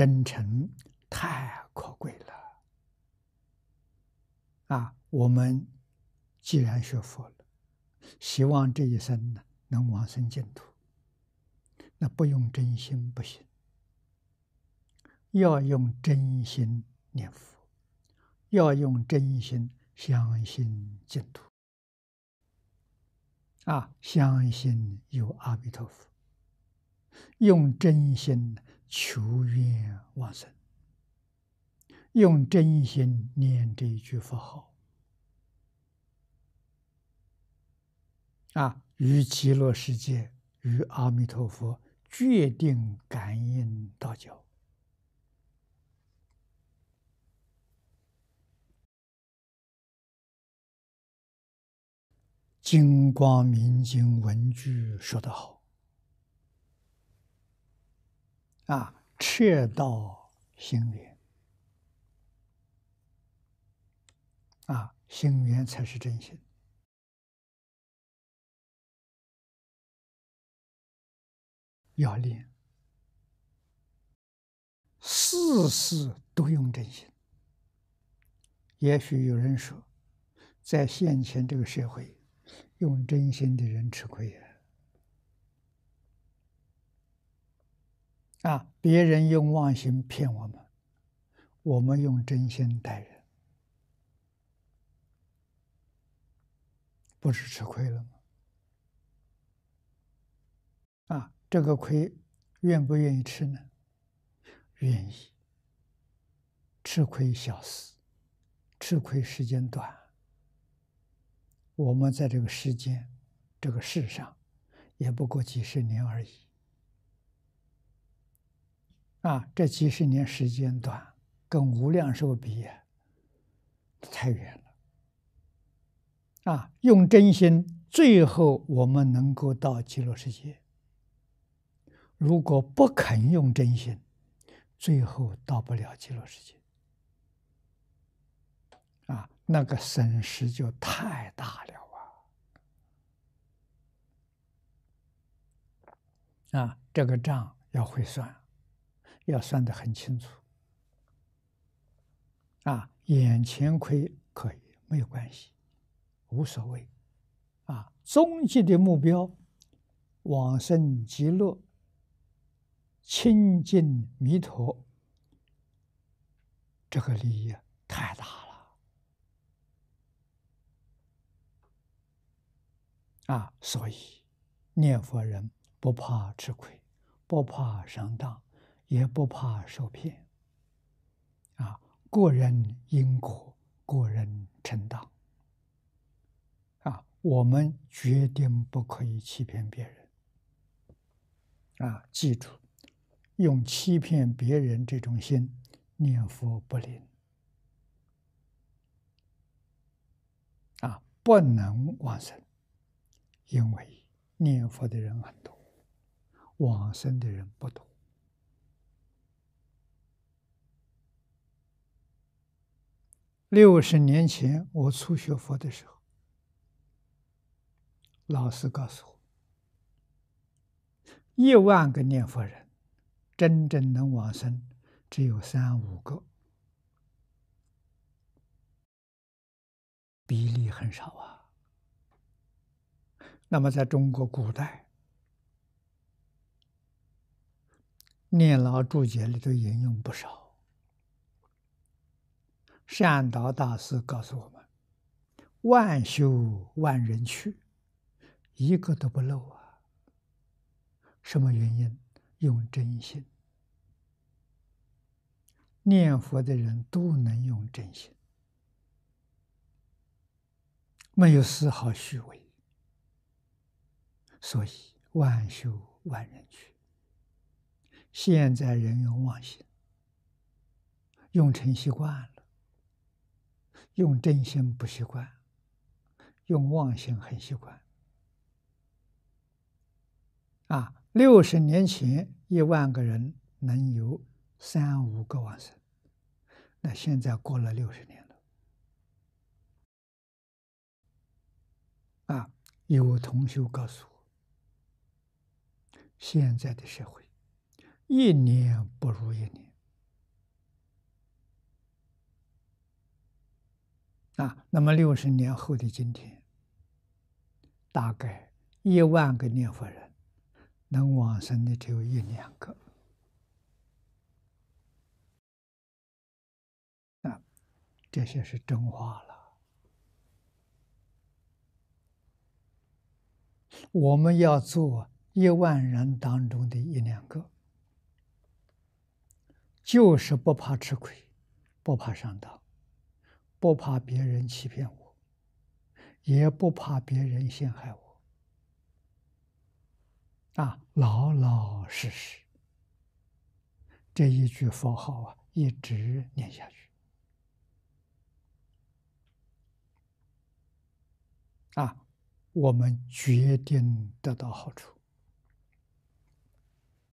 真诚太可贵了啊！我们既然学佛了，希望这一生呢能往生净土，那不用真心不行，要用真心念佛，要用真心相信净土。啊，相信有阿弥陀佛，用真心求愿往生，用真心念这一句佛号，啊，与极乐世界、与阿弥陀佛决定感应道交。金光明经文句说得好，啊，彻道心源，啊，心源才是真心，要练，事事都用真心。也许有人说，在现前这个社会。用真心的人吃亏呀！啊别人用妄心骗我们，我们用真心待人，不是吃亏了吗？啊，这个亏愿不愿意吃呢？愿意。吃亏小事，吃亏时间短。我们在这个世间、这个世上，也不过几十年而已。啊，这几十年时间短，跟无量寿比，太远了。啊，用真心，最后我们能够到极乐世界。如果不肯用真心，最后到不了极乐世界。啊。那个损失就太大了啊！啊，这个账要会算，要算得很清楚。啊，眼前亏可以没有关系，无所谓。啊，终极的目标，往生极乐，清净弥陀，这个利益太大了。啊，所以念佛人不怕吃亏，不怕上当，也不怕受骗。啊，过人因果，过人承当。啊，我们决定不可以欺骗别人。啊，记住，用欺骗别人这种心念佛不灵。啊，不能往生。因为念佛的人很多，往生的人不多。六十年前我初学佛的时候，老师告诉我，一万个念佛人，真正能往生只有三五个，比例很少啊。那么，在中国古代，念老注解里头引用不少。善导大师告诉我们：“万修万人去，一个都不漏啊！”什么原因？用真心，念佛的人都能用真心，没有丝毫虚伪。所以万修万人去。现在人用妄心，用成习惯了，用真心不习惯，用妄心很习惯。啊，六十年前一万个人能有三五个往生，那现在过了六十年了。啊，有同学告诉我。现在的社会，一年不如一年，啊，那么六十年后的今天，大概一万个念佛人，能往生的只有一两个。啊，这些是真话了。我们要做一万人当中的一两个，就是不怕吃亏，不怕上当，不怕别人欺骗我，也不怕别人陷害我，啊，老老实实，这一句佛号啊，一直念下去，啊。我们决定得到好处。